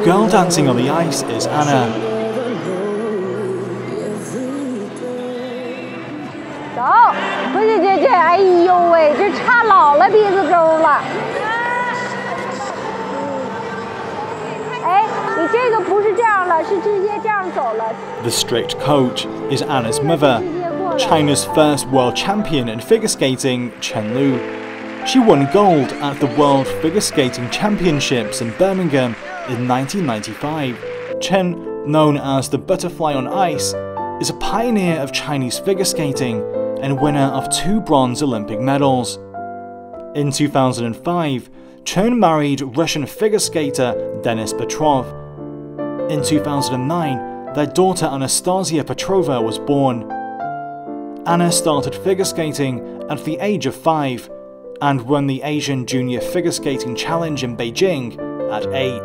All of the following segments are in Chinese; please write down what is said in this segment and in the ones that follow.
The girl dancing on the ice is Anna. The strict coach is Anna's mother, China's first world champion in figure skating, Chen Lu. She won gold at the World Figure Skating Championships in Birmingham in 1995. Chen, known as the Butterfly on Ice, is a pioneer of Chinese figure skating and winner of two bronze Olympic medals. In 2005, Chen married Russian figure skater Denis Petrov. In 2009, their daughter Anastasia Petrova was born. Anna started figure skating at the age of five and won the Asian Junior Figure Skating Challenge in Beijing at eight.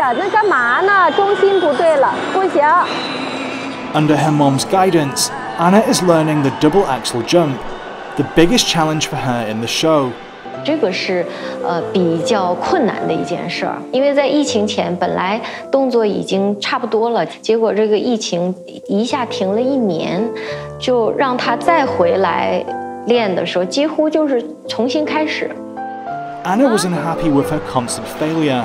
呀，这干嘛呢？重心不对了，不行。Under her mom's guidance, Anna is learning the double axel jump, the biggest challenge for her in the show. 这个是呃比较困难的一件事儿，因为在疫情前本来动作已经差不多了，结果这个疫情一下停了一年，就让他再回来练的时候，几乎就是重新开始。Anna was unhappy with her constant failure.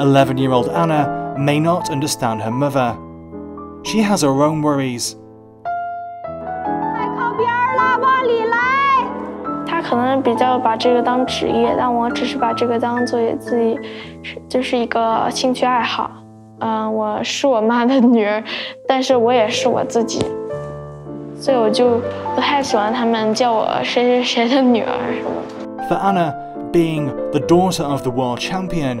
11 year old Anna may not understand her mother. She has her own worries. For Anna, being the daughter of the world champion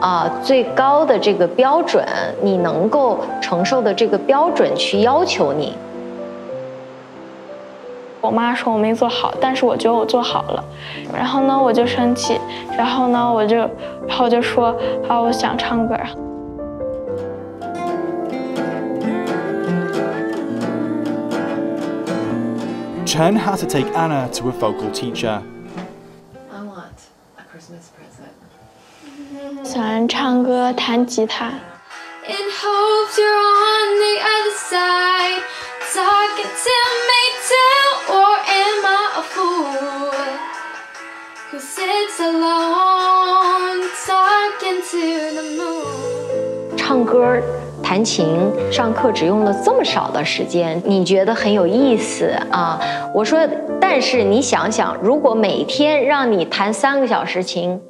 啊，最高的这个标准，你能够承受的这个标准去要求你。我妈说我没做好，但是我觉得我做好了，然后呢我就生气，然后呢我就，然后就说啊我想唱歌。Chen has to take Anna to a vocal teacher. 唱歌、弹吉他，唱歌、弹琴，上课只用了这么少的时间，你觉得很有意思啊？我说，但是你想想，如果每天让你弹三个小时琴。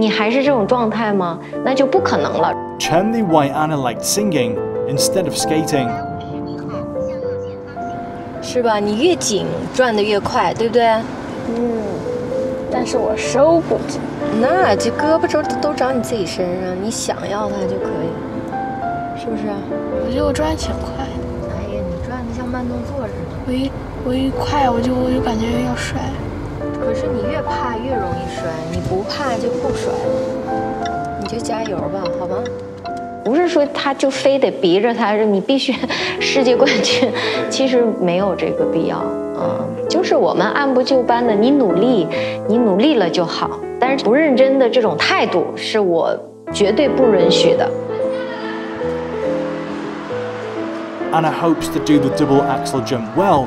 你还是这种状态吗？那就不可能了。Chen Li why Anna liked singing instead of skating？是吧？你越紧转的越快，对不对？嗯，但是我收不住。那这胳膊肘都长你自己身上，你想要它就可以，是不是？我觉得我转的挺快。的。哎呀，你转的像慢动作似的。我一我一快，我就我就感觉要摔。可是你越怕越容易摔，你不怕就不摔，你就加油吧，好吗？不是说他就非得逼着他，你必须世界冠军，其实没有这个必要，嗯，就是我们按部就班的，你努力，你努力了就好。但是不认真的这种态度是我绝对不允许的。Anna hopes to do the double axel jump well.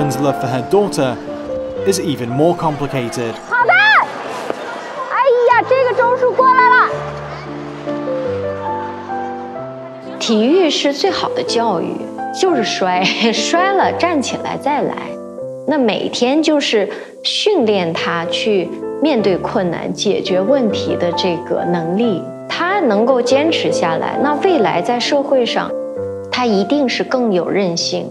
Chun's love for her daughter is even more complicated 好的哎呀这个中暑过来了体育是最好的教育就是摔 摔了站起来再来那每天就是训练他去面对困难解决问题的这个能力他能够坚持下来那未来在社会上他一定是更有韧性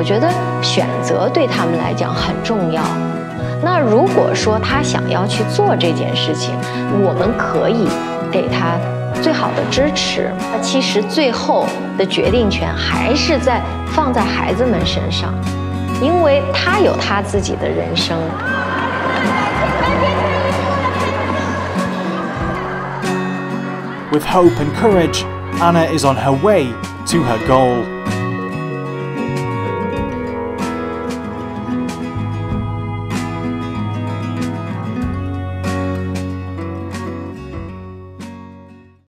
我觉得选择对他们来讲很重要。那如果说他想要去做这件事情，我们可以给他最好的支持。那其实最后的决定权还是在放在孩子们身上，因为他有他自己的人生。With hope and courage, Anna is on her way to her goal.